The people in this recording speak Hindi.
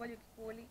Olho que pule.